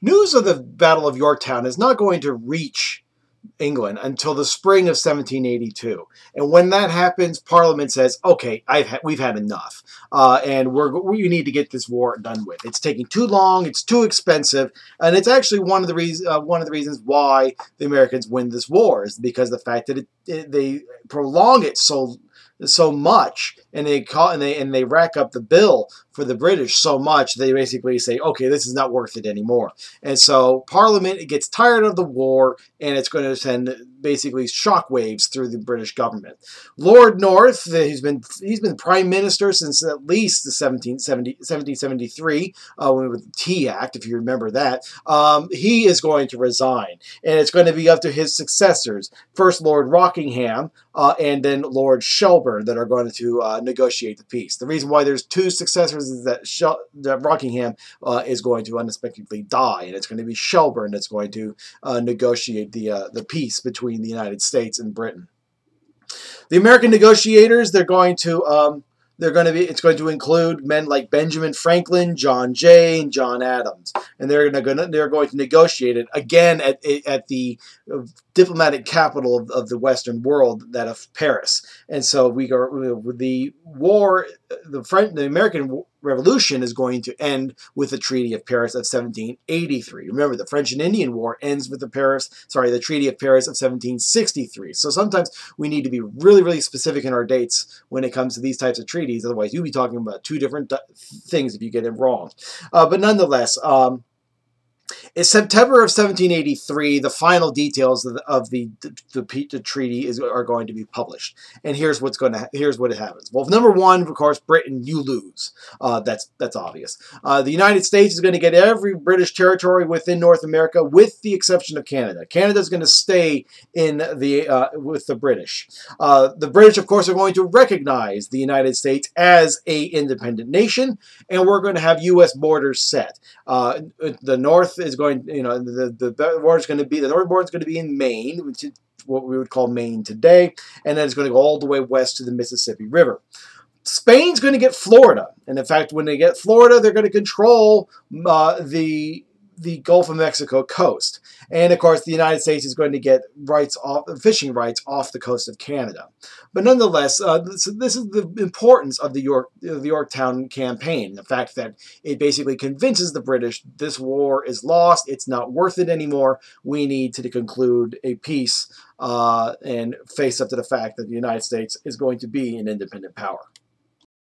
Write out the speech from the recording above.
News of the Battle of Yorktown is not going to reach England until the spring of 1782. And when that happens, Parliament says, "Okay, ha- we've had enough, uh, and we're we need to get this war done with. It's taking too long. It's too expensive, and it's actually one of the reasons uh, one of the reasons why the Americans win this war is because the fact that it, it, they prolong it so so much and they call and they and they rack up the bill for the British so much they basically say okay this is not worth it anymore and so Parliament it gets tired of the war and it's going to send basically shockwaves through the British government. Lord North, he's been he's been prime minister since at least the 1770, 1773 uh, with the Tea Act, if you remember that. Um, he is going to resign, and it's going to be up to his successors. First, Lord Rockingham, uh, and then Lord Shelburne, that are going to uh, negotiate the peace. The reason why there's two successors is that, that Rockingham uh, is going to unexpectedly die, and it's going to be Shelburne that's going to uh, negotiate the uh, the peace between between the United States and Britain. The American negotiators, they're going to um, they're going to be it's going to include men like Benjamin Franklin, John Jay, and John Adams, and they're going to they're going to negotiate it again at at the uh, diplomatic capital of, of the Western world, that of Paris. And so we go the war, the French, the American Revolution is going to end with the Treaty of Paris of 1783. Remember, the French and Indian War ends with the Paris, sorry, the Treaty of Paris of 1763. So sometimes we need to be really, really specific in our dates when it comes to these types of treaties. Otherwise, you'll be talking about two different things if you get it wrong. Uh, but nonetheless, um, in September of 1783, the final details of the, of the, the, the, treaty is, are going to be published. And here's what's going to here's what happens. Well, number one, of course, Britain, you lose. Uh, that's that's obvious. Uh, the United States is going to get every British territory within North America, with the exception of Canada. Canada is going to stay in the uh, with the British. Uh, the British, of course, are going to recognize the United States as a independent nation, and we're going to have U.S. borders set. Uh, the North is going, you know, the, the, the border is going to be, the northern border is going to be in Maine, which is what we would call Maine today, and then it's going to go all the way west to the Mississippi River. Spain's going to get Florida, and in fact, when they get Florida, they're going to control uh, the the Gulf of Mexico coast. And of course, the United States is going to get rights off, fishing rights off the coast of Canada. But nonetheless, uh, this, this, is the importance of the, York, the Yorktown campaign. The fact that it basically convinces the British this war is lost, it's not worth it anymore. We need to conclude a peace uh, and face up to the fact that the United States is going to be an independent power.